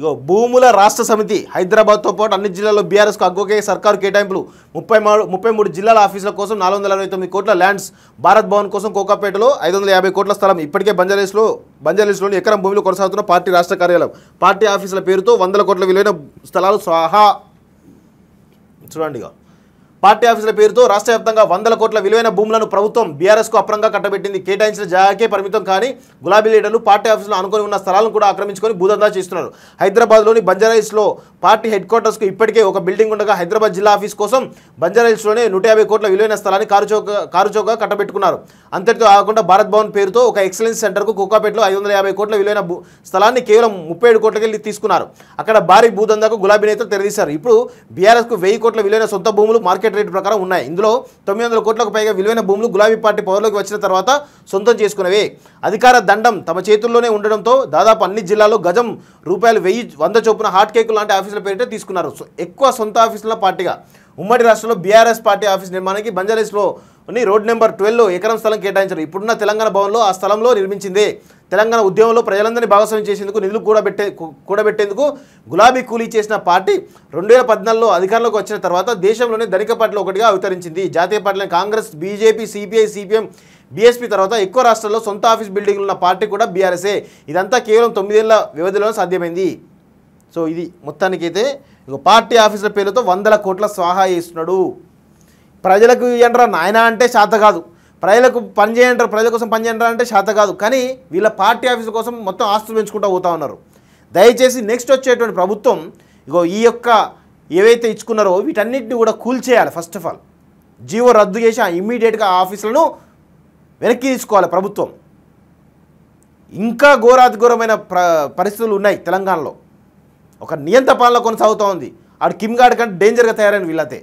ఇగో భూముల రాష్ట్ర సమితి హైదరాబాద్తో పాటు అన్ని జిల్లాల్లో బీఆర్ఎస్కు అగ్గోకే సర్కారు కేటాయింపులు. ముప్పై మూడు ముప్పై మూడు జిల్లాల ఆఫీసుల కోసం నాలుగు వందల అరవై తొమ్మిది కోట్ల ల్యాండ్స్ భారత్ భవన్ కోసం కోకాపేటలో ఐదు వందల యాభై కోట్ల స్థలం. ఇప్పటికే బంజారేస్లో బంజారేస్లోని ఎకరం భూమిలో కొనసాగుతున్న పార్టీ రాష్ట్ర కార్యాలయం. పార్టీ ఆఫీసుల పేరుతో వందల కోట్ల విలువైన స్థలాలు సహా చూడండి ఇక పార్టీ ఆఫీసుల పేరుతో రాష్ట్ర వ్యాప్తంగా వందల కోట్ల విలువైన భూములను ప్రభుత్వం బీఆర్ఎస్కు అప్రంగా కట్టబెట్టింది. కేటాయించిన జాగాకే పరిమితం కానీ గులాబీ లీడర్లు పార్టీ ఆఫీసులో అనుకుని ఉన్న స్థలాలను కూడా ఆక్రమించుకొని భూదందా చేస్తున్నారు. హైదరాబాద్లోని లో పార్టీ హెడ్ క్వార్టర్స్కు ఇప్పటికే ఒక బిల్డింగ్ ఉండగా హైదరాబాద్ జిల్లా ఆఫీస్ కోసం బంజారాహిల్స్లోనే నూట యాభై కోట్ల విలువైన స్థలాన్ని కారుచౌక కారుచౌకగా కట్టబెట్టుకున్నారు. అంతటితో కాకుండా భారత్ భవన్ పేరుతో ఒక ఎక్సలెన్స్ సెంటర్కు కుక్కాపేటలో ఐదు వందల యాభై కోట్ల విలువైన స్థలాన్ని కేవలం ముప్పై ఏడు కోట్లకి తీసుకున్నారు. అక్కడ భారీ భూదందాకు గులాబీ నేతలు తెరదీశారు. ఇప్పుడు బీఆర్ఎస్కు వెయ్యి కోట్ల విలువైన సొంత భూములు మార్కెట్ రేటు ప్రకారం ఉన్నాయి. ఇందులో తొమ్మిది వందల కోట్లకు పైగా విలువైన భూములు గులాబీ పార్టీ పవర్లోకి వచ్చిన తర్వాత సొంతం చేసుకున్నవే అధికార దండం తమ చేతుల్లోనే ఉండడంతో దాదాపు అన్ని జిల్లాల్లో గజం రూపాయలు వెయ్యి వంద చొప్పున హాట్ కేకులు లాంటి ఆఫీసుల పేరిట తీసుకున్నారు. ఎక్కువ సొంత ఆఫీసుల పార్టీగా. ఉమ్మడి రాష్ట్రంలో బీఆర్ఎస్ పార్టీ ఆఫీస్ నిర్మాణానికి బంజారాస్లో రోడ్ నెంబర్ ట్వెల్వ్లో ఎకరం స్థలం కేటాయించారు. ఇప్పుడున్న తెలంగాణ భవన్లో ఆ స్థలంలో నిర్మించిందే. తెలంగాణ ఉద్యమంలో ప్రజలందరినీ భాగస్వామ్యం చేసేందుకు నిధులు కూడబెట్టే కూడబెట్టేందుకు గులాబీ కూలీ చేసిన పార్టీ రెండు వేల పద్నాలుగులో అధికారంలోకి వచ్చిన తర్వాత దేశంలోనే ధనిక పార్టీలో ఒకటిగా అవతరించింది. జాతీయ పార్టీలైన Congress BJP CPI CPM BSP తర్వాత ఎక్కువ రాష్ట్రాల్లో సొంత ఆఫీస్ బిల్డింగ్లు ఉన్న పార్టీ కూడా బీఆర్ఎస్ఏ. ఇదంతా కేవలం తొమ్మిదేళ్ళ వ్యవధిలోనే సాధ్యమైంది. సో ఇది మొత్తానికైతే ఇక పార్టీ ఆఫీసుల పేరుతో వందల కోట్ల స్వాహా చేస్తున్నాడు. ప్రజలకు ఇవ్వండిరా నాయన అంటే శాత కాదు. ప్రజలకు పని చేయండి ప్రజల కోసం పని చేయండి అంటే శాత కాదు. కానీ వీళ్ళ పార్టీ ఆఫీసు కోసం మొత్తం ఆస్తులు పెంచుకుంటూ పోతా ఉన్నారు. దయచేసి నెక్స్ట్ వచ్చేటువంటి ప్రభుత్వం ఇగో ఈ యొక్క ఏవైతే ఇచ్చుకున్నారో వీటన్నిటిని కూడా కూల్చేయాలి ఫస్ట్ ఆఫ్ ఆల్ జీవో రద్దు చేసి ఇమ్మీడియట్గా ఆఫీసులను వెనక్కి తీసుకోవాలి ప్రభుత్వం. ఇంకా ఘోరాతి ఘోరమైన ప్ర పరిస్థితులు ఉన్నాయి తెలంగాణలో. ఒక నియంత పాలన కొనసాగుతూ ఉంది. ఆడు కిమ్ గార్డ్ కంటే డేంజర్గా తయారైన వీళ్ళతే.